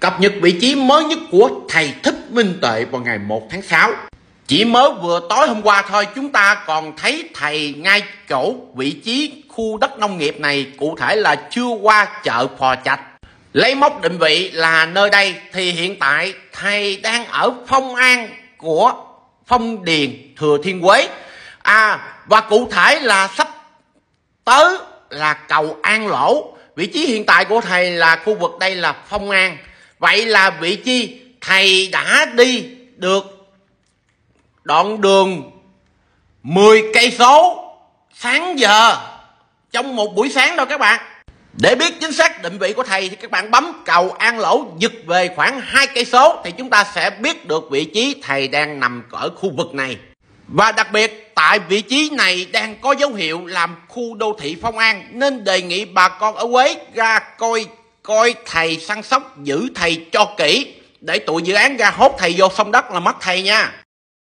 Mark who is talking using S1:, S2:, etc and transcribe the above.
S1: Cập nhật vị trí mới nhất của thầy Thích Minh Tuệ vào ngày 1 tháng 6. Chỉ mới vừa tối hôm qua thôi, chúng ta còn thấy thầy ngay chỗ vị trí khu đất nông nghiệp này, cụ thể là chưa qua chợ Phò Chạch. Lấy mốc định vị là nơi đây, thì hiện tại thầy đang ở Phong An của Phong Điền, Thừa Thiên Quế. À và cụ thể là sắp tới là cầu An Lỗ. Vị trí hiện tại của thầy là khu vực đây là Phong An. Vậy là vị trí thầy đã đi được đoạn đường 10 cây số sáng giờ trong một buổi sáng đâu các bạn. Để biết chính xác định vị của thầy thì các bạn bấm cầu An Lỗ giật về khoảng hai cây số thì chúng ta sẽ biết được vị trí thầy đang nằm ở khu vực này. Và đặc biệt, tại vị trí này đang có dấu hiệu làm khu đô thị Phong An nên đề nghị bà con ở Quế ra coi coi thầy săn sóc, giữ thầy cho kỹ, để tụi dự án ra hốt thầy vô sông đất là mất thầy nha.